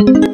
you.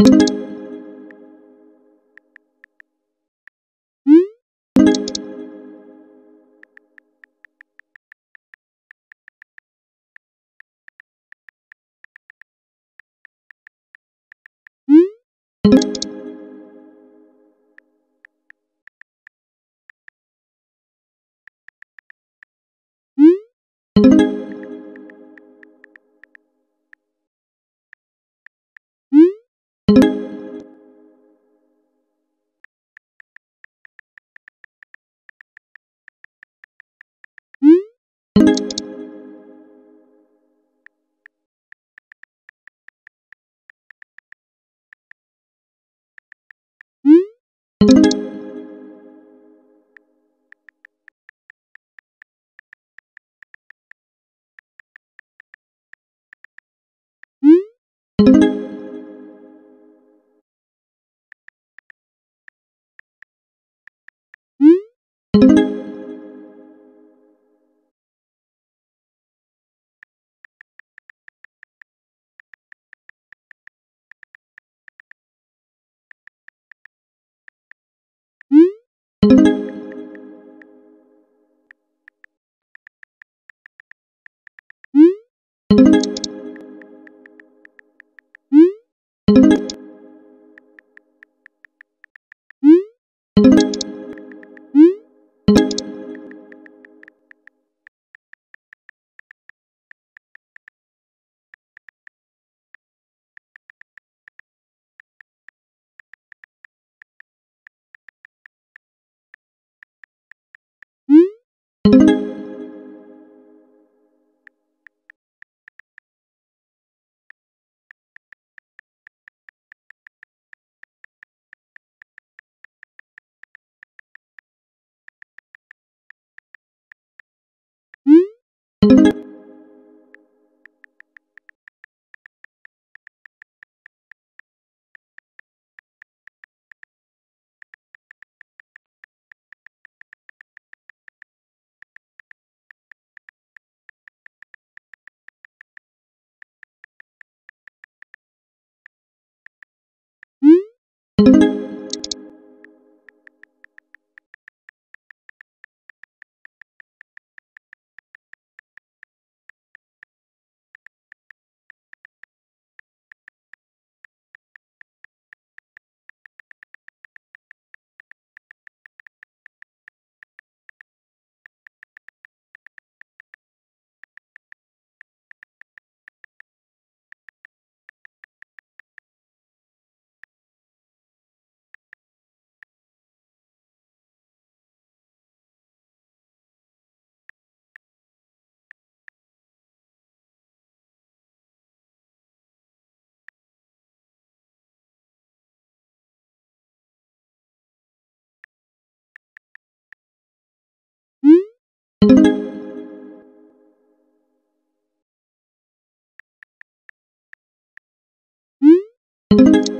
you thank you. you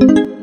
thank you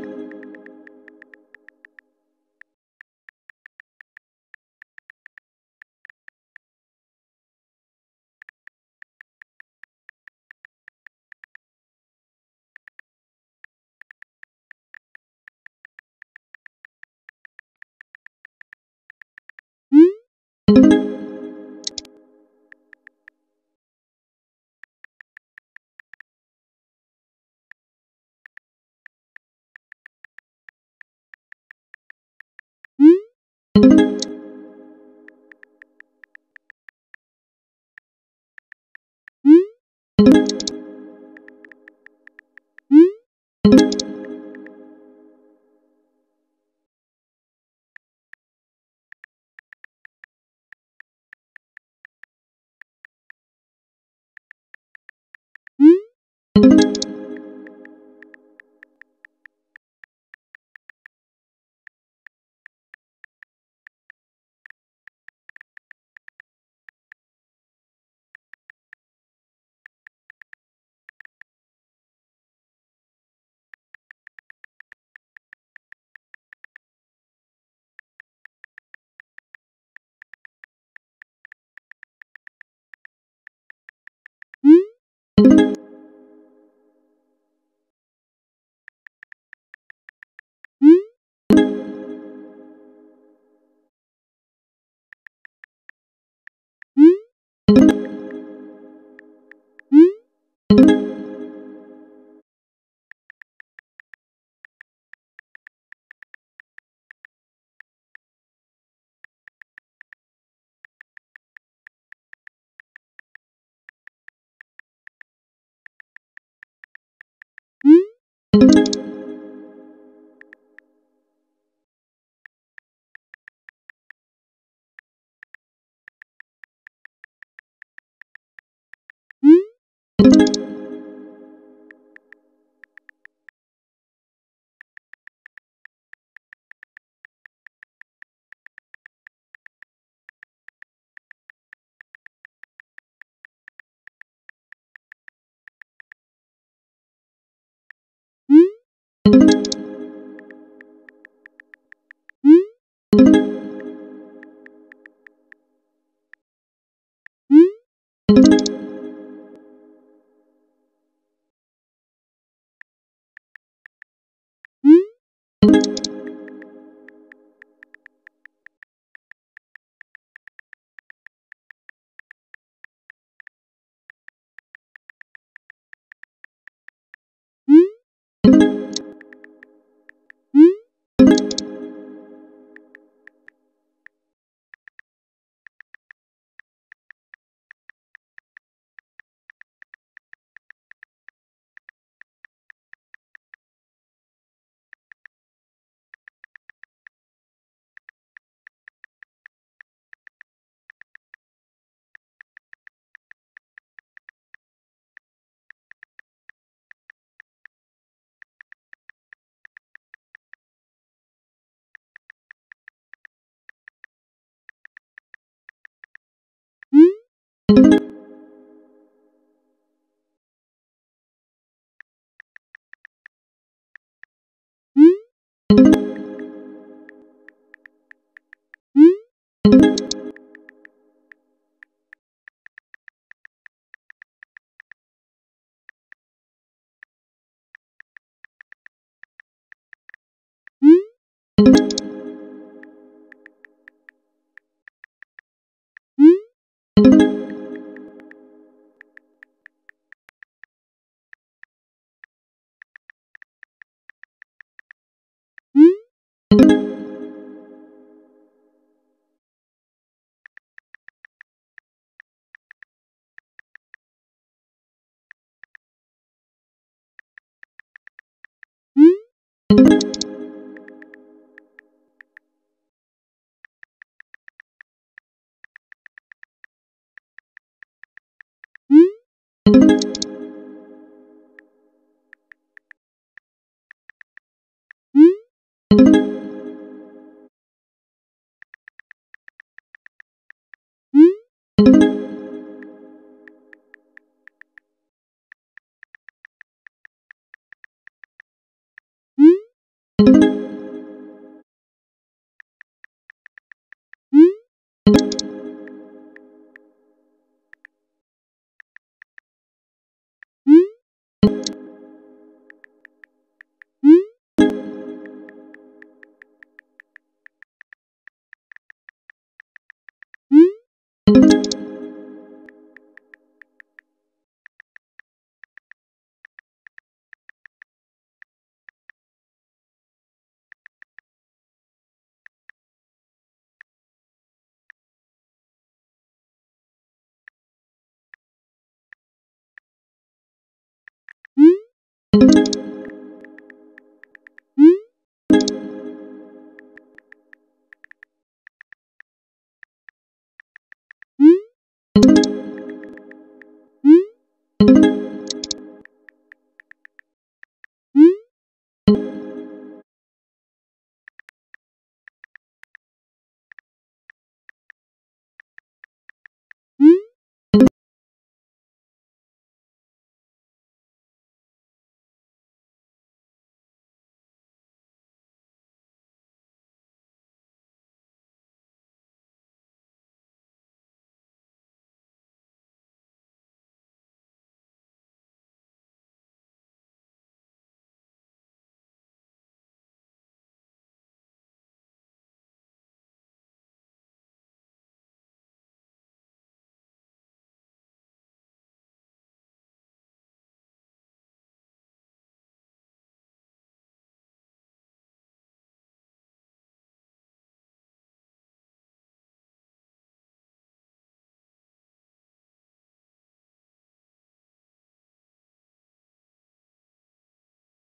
you